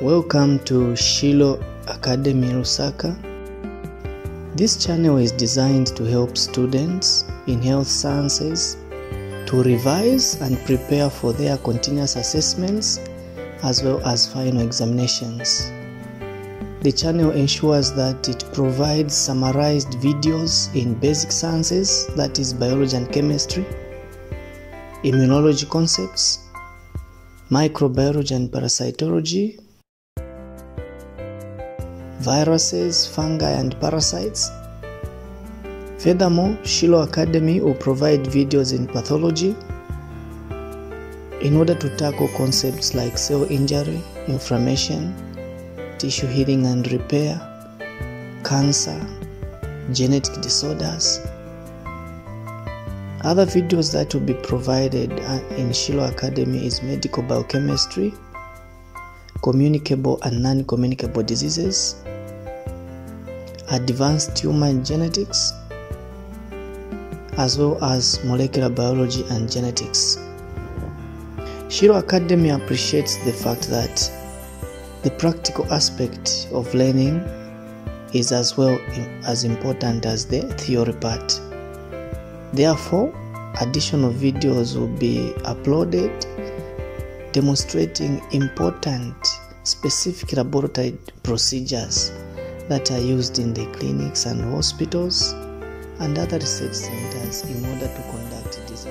Welcome to Shiloh Academy Lusaka. This channel is designed to help students in health sciences to revise and prepare for their continuous assessments as well as final examinations. The channel ensures that it provides summarized videos in basic sciences, that is, biology and chemistry, immunology concepts, microbiology and parasitology, viruses, fungi, and parasites. Furthermore, Shiloh Academy will provide videos in pathology in order to tackle concepts like cell injury, inflammation, tissue healing and repair, cancer, genetic disorders. Other videos that will be provided uh, in Shiloh Academy is medical biochemistry, communicable and non communicable diseases, advanced human genetics, as well as molecular biology and genetics. Shiloh Academy appreciates the fact that the practical aspect of learning is as well as important as the theory part. Therefore, additional videos will be uploaded demonstrating important specific laboratory procedures that are used in the clinics and hospitals and other research centers in order to conduct this